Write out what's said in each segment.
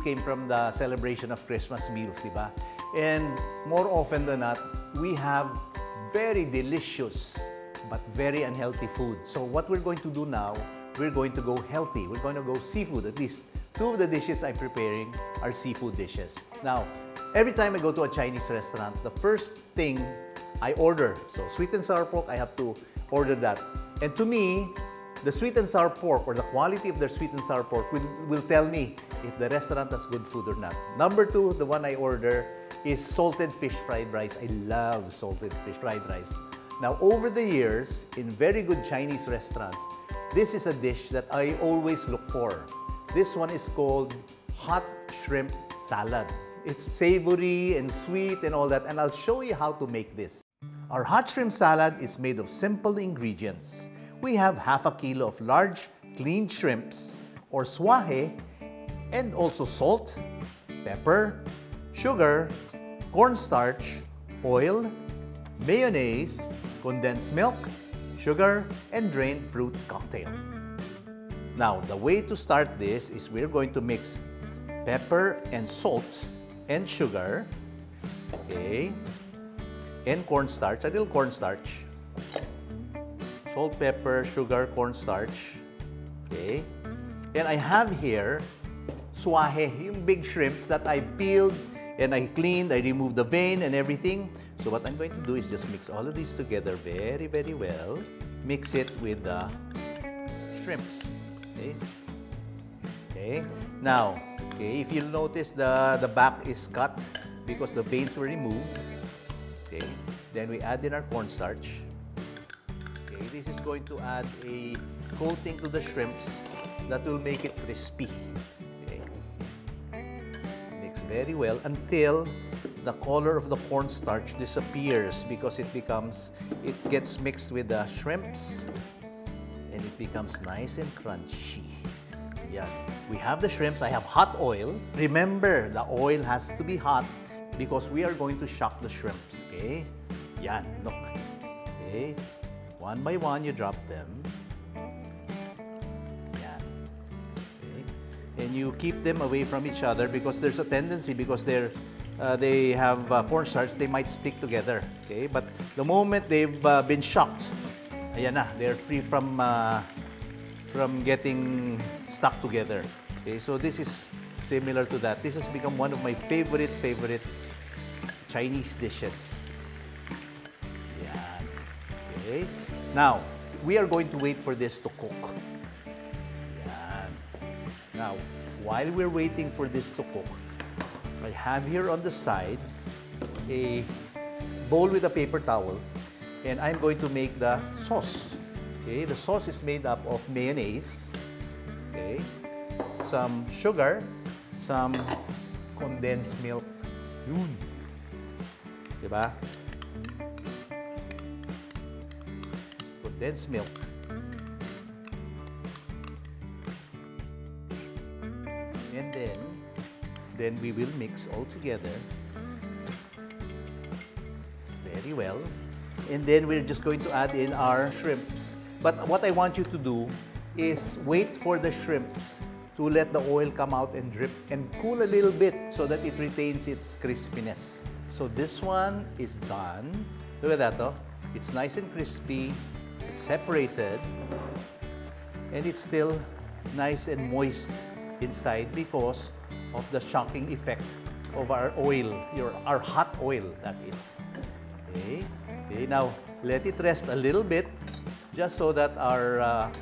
came from the celebration of Christmas meals, di ba? And more often than not, we have very delicious but very unhealthy food. So what we're going to do now, we're going to go healthy. We're going to go seafood. At least two of the dishes I'm preparing are seafood dishes. Now, every time I go to a Chinese restaurant, the first thing I order, so sweet and sour pork, I have to order that. And to me, the sweet and sour pork or the quality of their sweet and sour pork will, will tell me if the restaurant has good food or not. Number two, the one I order is salted fish fried rice. I love salted fish fried rice. Now, over the years, in very good Chinese restaurants, this is a dish that I always look for. This one is called hot shrimp salad. It's savory and sweet and all that, and I'll show you how to make this. Our hot shrimp salad is made of simple ingredients. We have half a kilo of large, clean shrimps or swahe, and also salt, pepper, sugar, cornstarch, oil, mayonnaise, condensed milk, sugar, and drained fruit cocktail. Now, the way to start this is we're going to mix pepper and salt and sugar, okay, and cornstarch, a little cornstarch. Salt, pepper, sugar, cornstarch, okay. And I have here swahe, yung big shrimps that I peeled and I cleaned, I removed the vein and everything. So what I'm going to do is just mix all of these together very, very well. Mix it with the shrimps. Okay. Okay. Now, okay, if you'll notice the, the back is cut because the veins were removed. Okay. Then we add in our cornstarch. Okay. This is going to add a coating to the shrimps that will make it crispy. Okay. Mix very well until the color of the cornstarch disappears because it becomes, it gets mixed with the shrimps and it becomes nice and crunchy. Yeah, we have the shrimps. I have hot oil. Remember, the oil has to be hot because we are going to shock the shrimps, okay? Yan, look. Okay, one by one you drop them. Yan. Okay. And you keep them away from each other because there's a tendency because they're uh, they have uh, cornstarch, they might stick together. Okay, but the moment they've uh, been shocked, ayan na, they're free from uh, from getting stuck together. Okay, so this is similar to that. This has become one of my favorite favorite Chinese dishes. Yan. Okay. Now, we are going to wait for this to cook. Now, while we're waiting for this to cook, I have here on the side a bowl with a paper towel and I'm going to make the sauce. Okay, the sauce is made up of mayonnaise, okay, some sugar, some condensed milk. Yun. Diba? Condensed milk. And then then we will mix all together very well. And then we're just going to add in our shrimps. But what I want you to do is wait for the shrimps to let the oil come out and drip and cool a little bit so that it retains its crispiness. So this one is done. Look at that, oh. It's nice and crispy. It's separated. And it's still nice and moist inside because of the shocking effect of our oil, your, our hot oil, that is. Okay. okay, now let it rest a little bit just so that our uh,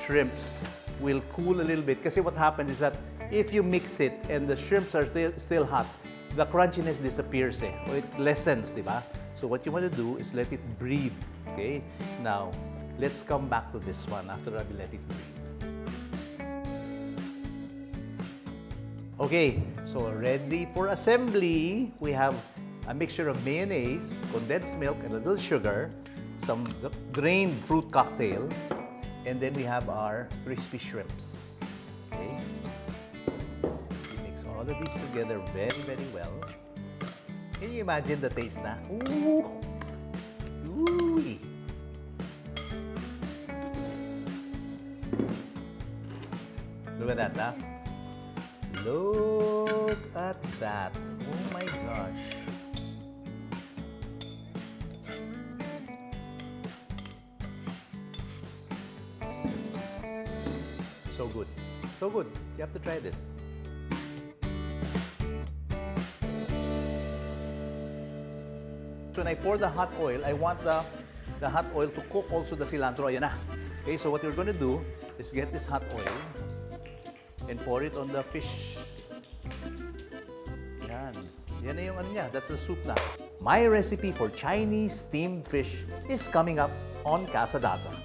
shrimps will cool a little bit. Because what happens is that if you mix it and the shrimps are still, still hot, the crunchiness disappears eh, or it lessens, di ba? So what you want to do is let it breathe, okay? Now, let's come back to this one after I've let it breathe. Okay, so ready for assembly. We have a mixture of mayonnaise, condensed milk, and a little sugar, some drained fruit cocktail, and then we have our crispy shrimps. Okay, we mix all of these together very, very well. Can you imagine the taste na? Ooh! Ooh! Look at that, huh? Look at that. Oh my gosh. So good. So good. You have to try this. So when I pour the hot oil, I want the, the hot oil to cook also the cilantro. Ayan na. Okay, so what going to do is get this hot oil and pour it on the fish. Yan. Yan na yung ano niya. That's the soup na. My recipe for Chinese steamed fish is coming up on Casa Daza.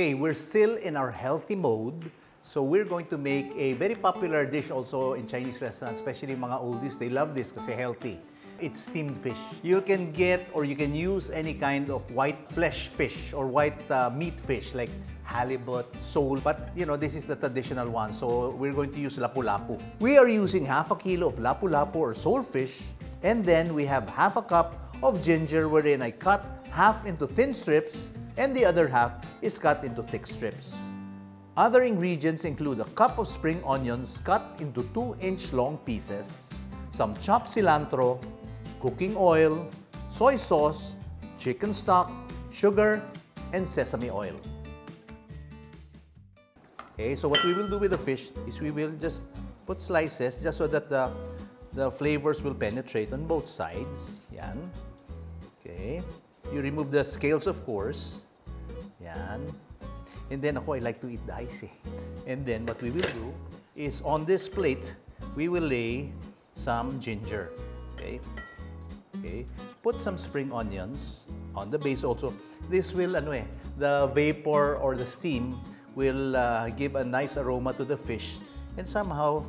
Okay, we're still in our healthy mode. So we're going to make a very popular dish also in Chinese restaurants, especially mga oldies. They love this kasi healthy. It's steamed fish. You can get or you can use any kind of white flesh fish or white uh, meat fish like halibut, sole, but you know, this is the traditional one. So we're going to use lapu-lapu. We are using half a kilo of lapu-lapu or sole fish and then we have half a cup of ginger wherein I cut half into thin strips and the other half is cut into thick strips. Other ingredients include a cup of spring onions cut into 2-inch long pieces, some chopped cilantro, cooking oil, soy sauce, chicken stock, sugar, and sesame oil. Okay, so what we will do with the fish is we will just put slices just so that the, the flavors will penetrate on both sides. Yan. Okay. You remove the scales, of course. Yan. And then ako, I like to eat the ice eh. And then what we will do is on this plate, we will lay some ginger. Okay? Okay? Put some spring onions on the base also. This will, ano eh, the vapor or the steam will uh, give a nice aroma to the fish and somehow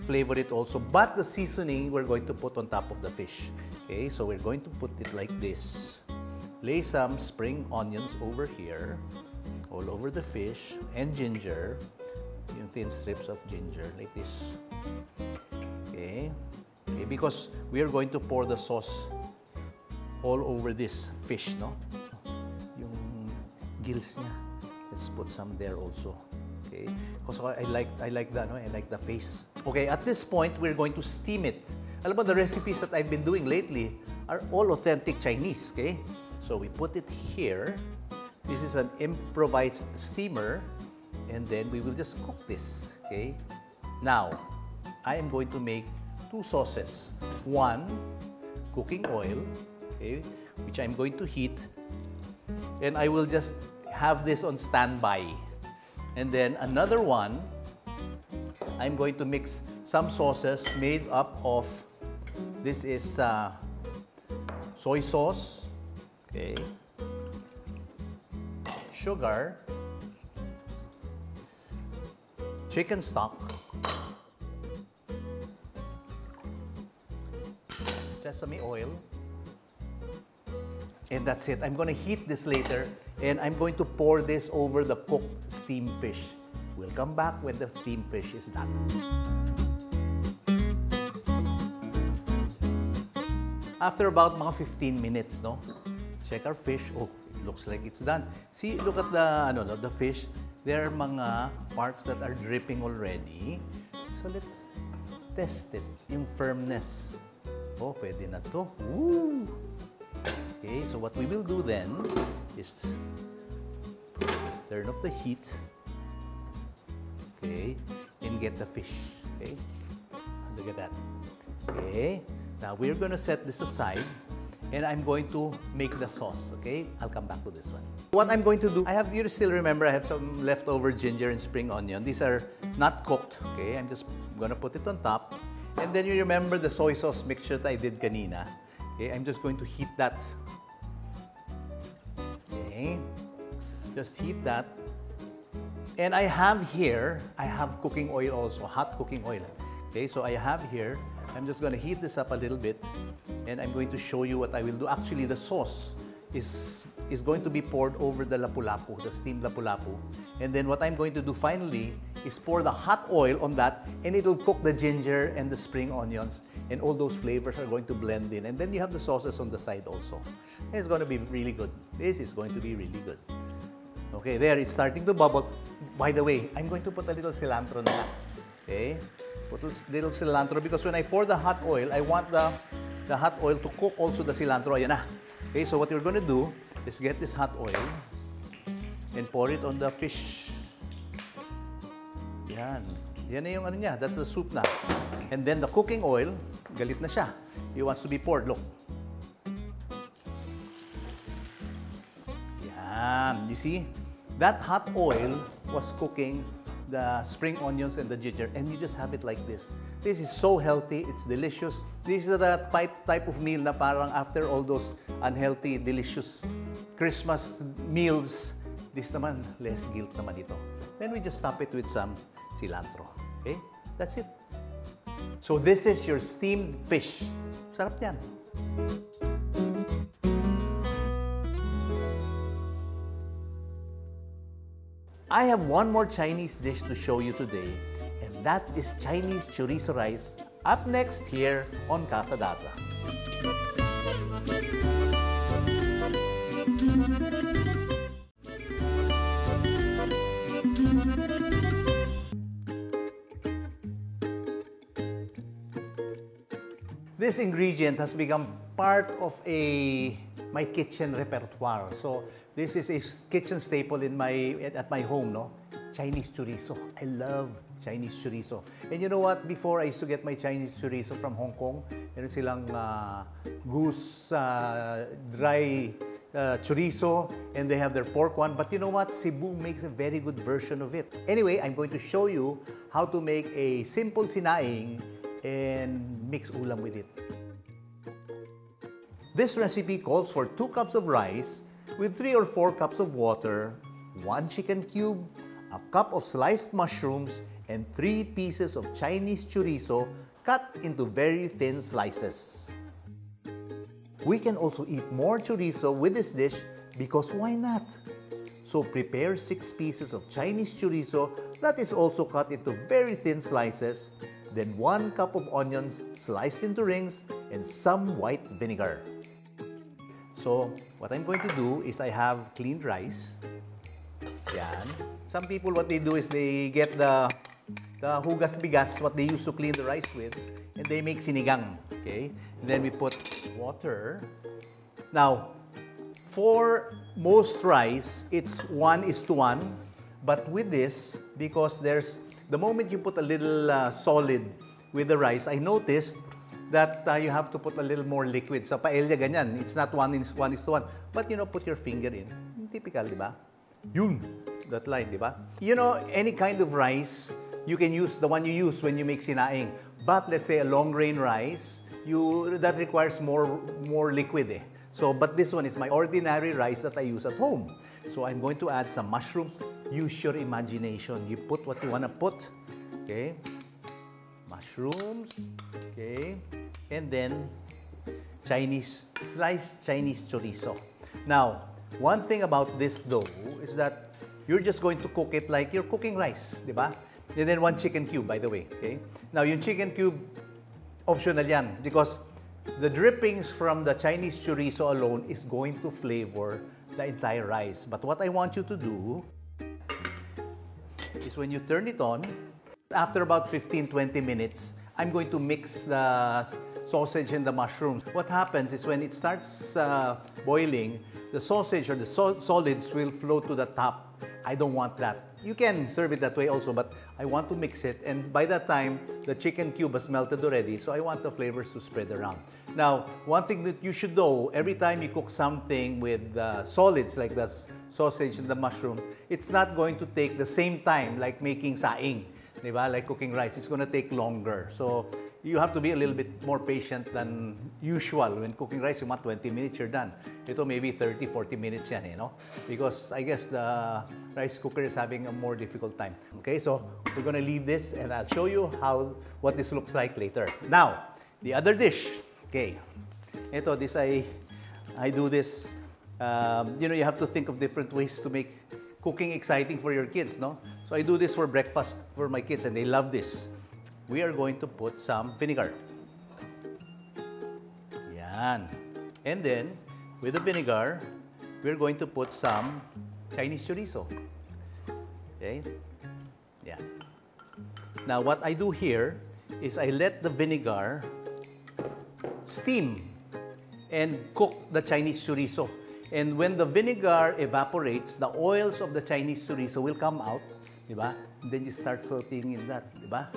flavor it also. But the seasoning we're going to put on top of the fish. Okay, so we're going to put it like this. Lay some spring onions over here, all over the fish, and ginger, yung thin strips of ginger, like this. Okay, okay because we are going to pour the sauce all over this fish, no? Yung gills niya. Let's put some there also. Okay? Because I like I like the ano, I like the face. Okay, at this point we're going to steam it. Alam mo the recipes that I've been doing lately are all authentic Chinese, okay? So we put it here. This is an improvised steamer and then we will just cook this, okay? Now, I am going to make two sauces. One, cooking oil, okay, which I'm going to heat. And I will just have this on standby. And then another one, I'm going to mix some sauces made up of, this is uh, soy sauce, okay, sugar, chicken stock, sesame oil, and that's it. I'm going to heat this later and I'm going to pour this over the cooked steamed fish. We'll come back when the steamed fish is done. After about mga 15 minutes, no? Check our fish. Oh, it looks like it's done. See, look at the ano, no, the fish. There are mga parts that are dripping already. So let's test it, yung firmness. Oh, pwede na to. Woo! Okay, so what we will do then is turn off the heat. Okay, and get the fish. Okay, look at that. Okay, now we're to set this aside and I'm going to make the sauce. Okay, I'll come back to this one. What I'm going to do, I have, you still remember, I have some leftover ginger and spring onion. These are not cooked. Okay, I'm just to put it on top. And then you remember the soy sauce mixture that I did kanina. Okay, I'm just going to heat that Okay, just heat that. And I have here, I have cooking oil also, hot cooking oil. Okay, so I have here, I'm just going to heat this up a little bit and I'm going to show you what I will do. Actually, the sauce is is going to be poured over the lapu-lapu, the steamed lapu-lapu. And then what I'm going to do finally is pour the hot oil on that and it'll cook the ginger and the spring onions and all those flavors are going to blend in. And then you have the sauces on the side also. It's going to be really good. This is going to be really good. Okay, there, it's starting to bubble. By the way, I'm going to put a little cilantro na. Okay? Put a little cilantro because when I pour the hot oil, I want the, the hot oil to cook also the cilantro. Ayan na. Okay, so what you're to do is get this hot oil and pour it on the fish. Yan. Yan na yung ano niya. That's the soup na. And then the cooking oil, galit na siya. It wants to be poured. Look. Yan. You see? That hot oil was cooking the spring onions and the ginger and you just have it like this. This is so healthy, it's delicious. This is the type of meal na parang after all those unhealthy, delicious Christmas meals, this naman, less guilt naman ito. Then we just top it with some cilantro. Okay? That's it. So this is your steamed fish. Sarap yan. I have one more Chinese dish to show you today, and that is Chinese chorizo rice, up next here on Casa Daza. This ingredient has become part of a my kitchen repertoire. So this is a kitchen staple in my at my home, no? Chinese chorizo. I love Chinese chorizo. And you know what? Before I used to get my Chinese chorizo from Hong Kong, meron silang uh, goose uh, dry uh, chorizo and they have their pork one. But you know what? Cebu makes a very good version of it. Anyway, I'm going to show you how to make a simple sinaing and mix ulam with it. This recipe calls for 2 cups of rice with 3 or 4 cups of water, 1 chicken cube, a cup of sliced mushrooms, and 3 pieces of Chinese chorizo cut into very thin slices. We can also eat more chorizo with this dish because why not? So prepare 6 pieces of Chinese chorizo that is also cut into very thin slices then 1 cup of onions sliced into rings, and some white vinegar. So, what I'm going to do is I have cleaned rice. Yan. Some people, what they do is they get the, the hugas bigas, what they used to clean the rice with, and they make sinigang. Okay? And then we put water. Now, for most rice, it's 1 is to 1. But with this, because there's the moment you put a little uh, solid with the rice, I noticed that uh, you have to put a little more liquid. Sa paella, ganyan. It's not one is, one is to one. But, you know, put your finger in. Typical, di ba? Yun. That line, di ba? You know, any kind of rice, you can use the one you use when you make sinaing. But let's say a long grain rice, you that requires more more liquid eh. So, but this one is my ordinary rice that I use at home. So I'm going to add some mushrooms. Use your imagination. You put what you want to put. Okay. Mushrooms. Okay. And then Chinese, sliced Chinese chorizo. Now, one thing about this though is that you're just going to cook it like you're cooking rice, di ba? And then one chicken cube, by the way. Okay? Now, yung chicken cube, optional yan because the drippings from the Chinese chorizo alone is going to flavor the entire rice. But what I want you to do is when you turn it on, after about 15-20 minutes, I'm going to mix the sausage and the mushrooms. What happens is when it starts uh, boiling, the sausage or the so solids will flow to the top. I don't want that. You can serve it that way also, but I want to mix it. And by that time, the chicken cube has melted already, so I want the flavors to spread around. Now, one thing that you should know, every time you cook something with uh, solids like the sausage and the mushrooms, it's not going to take the same time like making saing. Diba? Like cooking rice, it's going to take longer. So you have to be a little bit more patient than usual. When cooking rice, you want 20 minutes, you're done. Ito maybe 30, 40 minutes yan, you know? Because I guess the rice cooker is having a more difficult time. Okay, so we're gonna leave this and I'll show you how what this looks like later. Now, the other dish. Okay, ito, this I, I do this um, you know, you have to think of different ways to make cooking exciting for your kids, no? So I do this for breakfast for my kids and they love this. We are going to put some vinegar. Yan. And then, with the vinegar, we're going to put some Chinese chorizo. Okay? Yeah. Now, what I do here is I let the vinegar steam and cook the Chinese chorizo. And when the vinegar evaporates, the oils of the Chinese chorizo will come out, di ba? Then you start sauteing in that, di ba?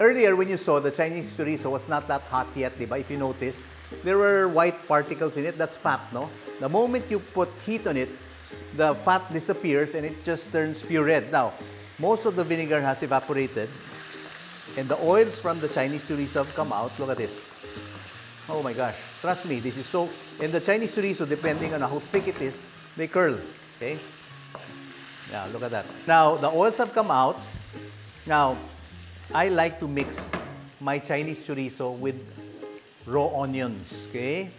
Earlier, when you saw the Chinese chorizo was not that hot yet, di ba? If you noticed, there were white particles in it. That's fat, no? The moment you put heat on it, the fat disappears and it just turns pure red. Now, most of the vinegar has evaporated and the oils from the Chinese chorizo have come out. Look at this. Oh my gosh. Trust me, this is so... And the Chinese chorizo, depending on how thick it is, they curl. Okay? Yeah, look at that. Now, the oils have come out. Now, I like to mix my Chinese chorizo with raw onions. Okay?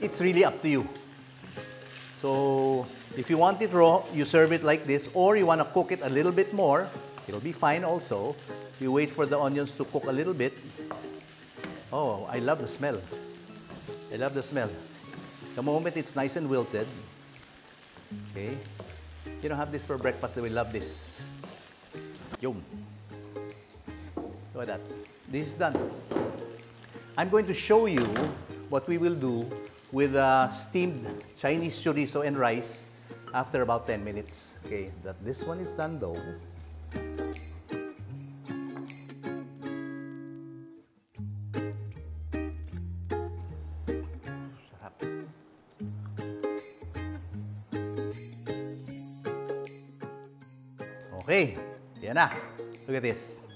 It's really up to you. So, if you want it raw, you serve it like this. Or you want to cook it a little bit more. It'll be fine also. You wait for the onions to cook a little bit. Oh, I love the smell. I love the smell. The moment it's nice and wilted, okay, you don't have this for breakfast, they will love this. Yum. Look at that. This is done. I'm going to show you what we will do with uh, steamed Chinese chorizo and rice after about 10 minutes. Okay, that this one is done though. Na. Look at this.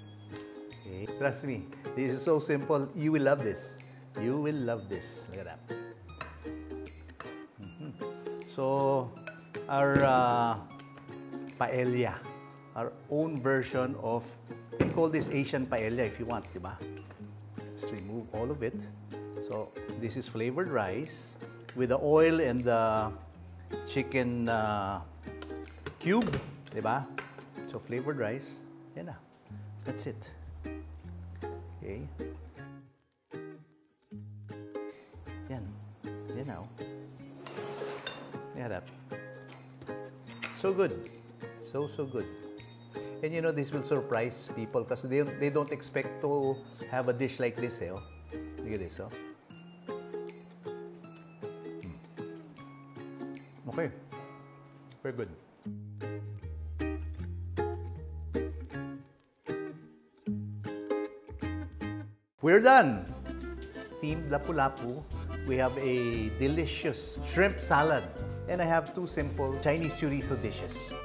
Okay, trust me, this is so simple. You will love this. You will love this. Look at that. Mhm. So, our uh, paella, our own version of, we call this Asian paella if you want, di ba? Just remove all of it. So, this is flavored rice with the oil and the chicken uh, cube, di ba? So, flavored rice, yan na. That's it. Okay. Yan. Yan na. oh. That. So good. So, so good. And you know, this will surprise people because they, they don't expect to have a dish like this. Eh, oh. Look at this. Oh. Mm. Okay. Very good. We're done. Steamed lapu-lapu. We have a delicious shrimp salad. And I have two simple Chinese chorizo dishes.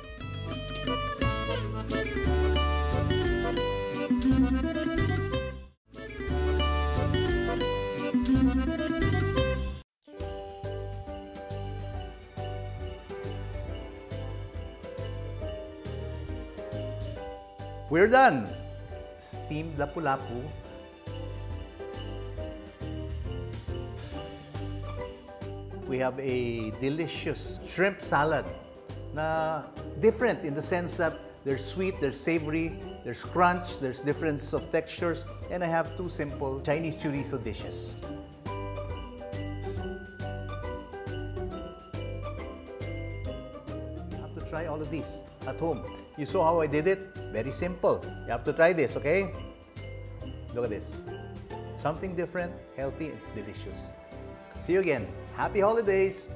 We're done. Steamed lapu-lapu. We have a delicious shrimp salad na different in the sense that there's sweet, there's savory, there's crunch, there's difference of textures, and I have two simple Chinese chorizo dishes. You have to try all of these at home. You saw how I did it? Very simple. You have to try this, okay? Look at this. Something different, healthy, it's delicious. See you again. Happy holidays!